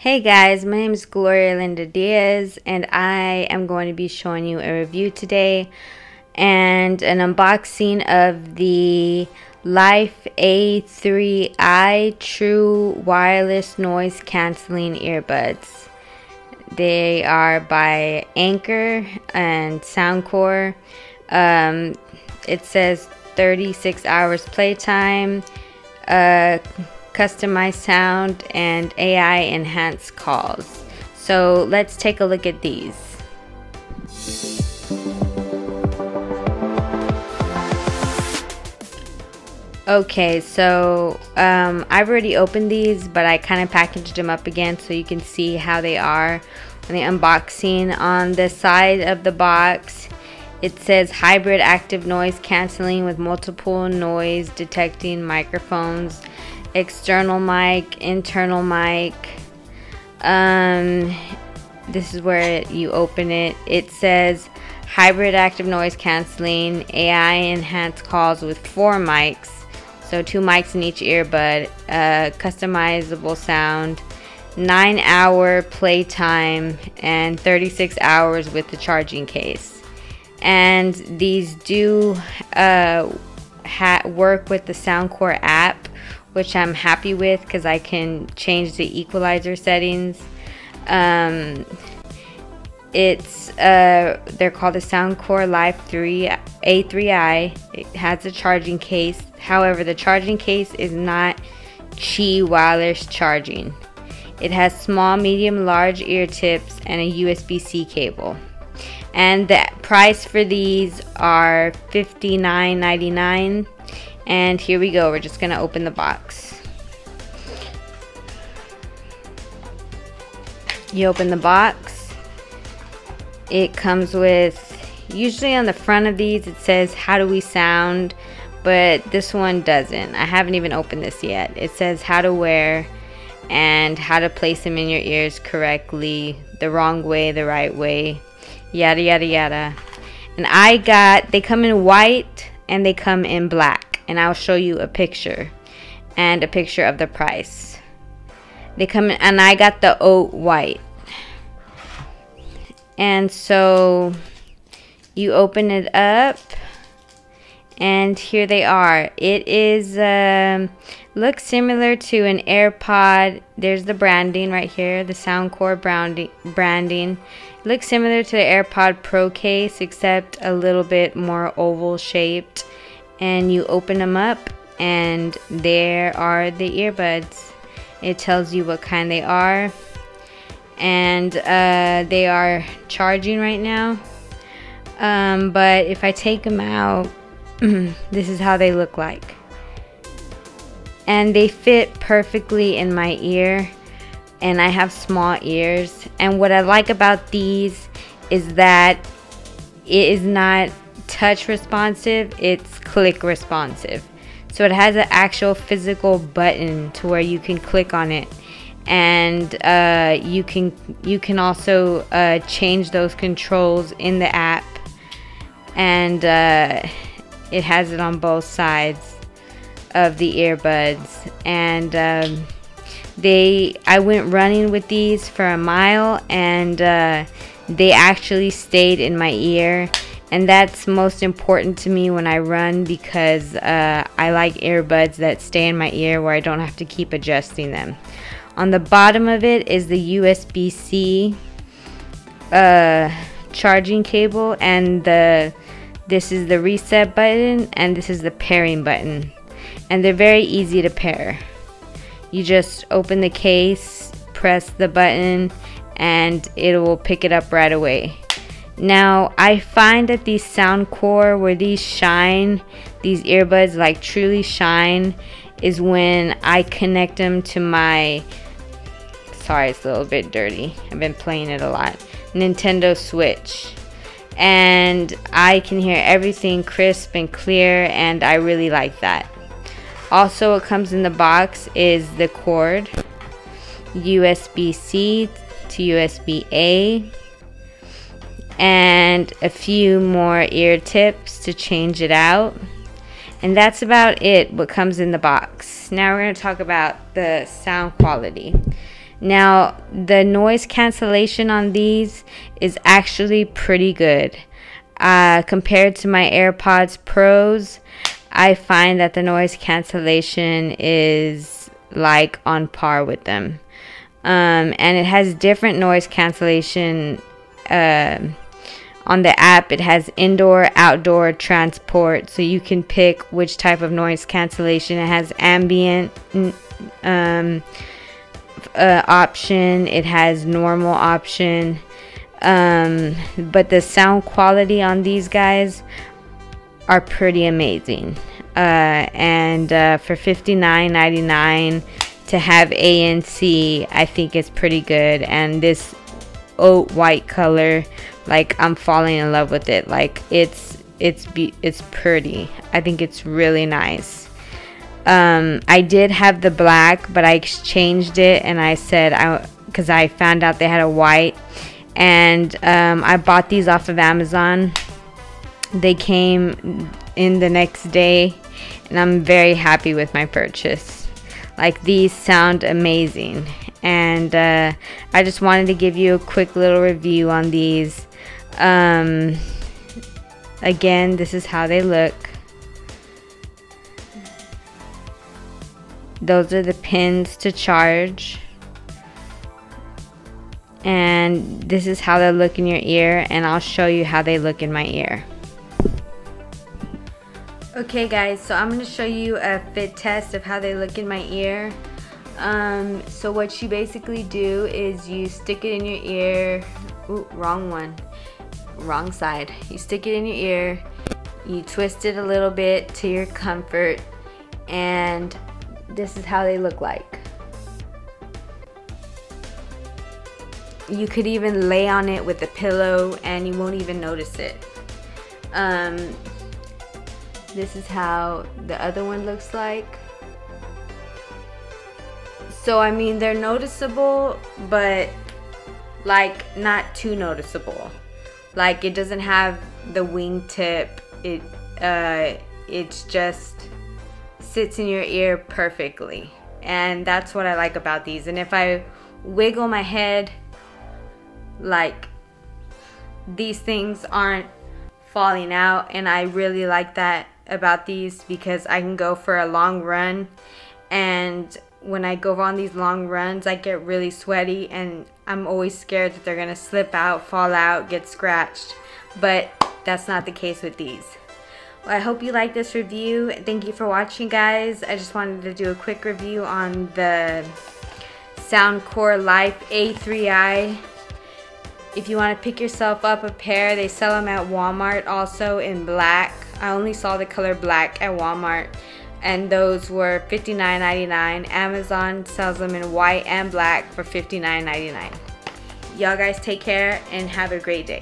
Hey guys, my name is Gloria Linda Diaz and I am going to be showing you a review today and an unboxing of the Life A3i True Wireless Noise Cancelling Earbuds. They are by Anker and Soundcore. Um, it says 36 hours playtime. Uh, customized sound, and AI enhanced calls. So let's take a look at these. Okay, so um, I've already opened these, but I kind of packaged them up again so you can see how they are on the unboxing. On the side of the box, it says hybrid active noise canceling with multiple noise detecting microphones external mic, internal mic. Um, this is where you open it. It says hybrid active noise canceling, AI enhanced calls with four mics. So two mics in each earbud, uh, customizable sound, nine hour playtime, and 36 hours with the charging case. And these do uh, work with the Soundcore app which I'm happy with because I can change the equalizer settings. Um, it's uh, they're called the Soundcore Life 3 A3i. It has a charging case. However, the charging case is not Qi wireless charging. It has small, medium, large ear tips and a USB-C cable. And the price for these are $59.99 and here we go. We're just going to open the box. You open the box. It comes with, usually on the front of these, it says, how do we sound? But this one doesn't. I haven't even opened this yet. It says how to wear and how to place them in your ears correctly, the wrong way, the right way, yada, yada, yada. And I got, they come in white and they come in black and I'll show you a picture and a picture of the price. They come in, and I got the oat white. And so you open it up and here they are. It is um, looks similar to an AirPod. There's the branding right here, the Soundcore branding. branding. Looks similar to the AirPod Pro case except a little bit more oval shaped and you open them up and there are the earbuds. It tells you what kind they are and uh, they are charging right now. Um, but if I take them out this is how they look like. And they fit perfectly in my ear and I have small ears. And what I like about these is that it is not touch responsive, it's click responsive. So it has an actual physical button to where you can click on it. And uh, you can you can also uh, change those controls in the app. And uh, it has it on both sides of the earbuds. And um, they I went running with these for a mile and uh, they actually stayed in my ear and that's most important to me when I run because uh, I like earbuds that stay in my ear where I don't have to keep adjusting them. On the bottom of it is the USB-C uh, charging cable and the this is the reset button and this is the pairing button and they're very easy to pair. You just open the case, press the button and it will pick it up right away. Now, I find that these Soundcore, where these shine, these earbuds like truly shine, is when I connect them to my. Sorry, it's a little bit dirty. I've been playing it a lot. Nintendo Switch. And I can hear everything crisp and clear, and I really like that. Also, what comes in the box is the cord USB C to USB A and a few more ear tips to change it out. And that's about it, what comes in the box. Now we're going to talk about the sound quality. Now, the noise cancellation on these is actually pretty good. Uh, compared to my AirPods Pros, I find that the noise cancellation is like on par with them. Um, and it has different noise cancellation. Uh, on the app, it has indoor, outdoor, transport, so you can pick which type of noise cancellation. It has ambient um, uh, option, it has normal option. Um, but the sound quality on these guys are pretty amazing. Uh, and uh, for $59.99 to have ANC, I think it's pretty good. And this oat white color, like I'm falling in love with it. Like it's it's be it's pretty. I think it's really nice. Um, I did have the black, but I exchanged it and I said I because I found out they had a white and um, I bought these off of Amazon. They came in the next day, and I'm very happy with my purchase. Like, these sound amazing, and uh, I just wanted to give you a quick little review on these. Um, again, this is how they look. Those are the pins to charge and this is how they look in your ear and I'll show you how they look in my ear. Okay guys, so I'm going to show you a fit test of how they look in my ear. Um, so what you basically do is you stick it in your ear, ooh, wrong one, wrong side. You stick it in your ear, you twist it a little bit to your comfort, and this is how they look like. You could even lay on it with a pillow and you won't even notice it. Um, this is how the other one looks like. So, I mean, they're noticeable, but like not too noticeable. Like it doesn't have the wingtip. It uh it's just sits in your ear perfectly. And that's what I like about these. And if I wiggle my head like these things aren't falling out and I really like that about these because I can go for a long run and when I go on these long runs I get really sweaty and I'm always scared that they're gonna slip out, fall out, get scratched but that's not the case with these. Well, I hope you like this review. Thank you for watching guys. I just wanted to do a quick review on the Soundcore Life A3i if you want to pick yourself up a pair, they sell them at Walmart also in black. I only saw the color black at Walmart and those were $59.99. Amazon sells them in white and black for $59.99. Y'all guys take care and have a great day.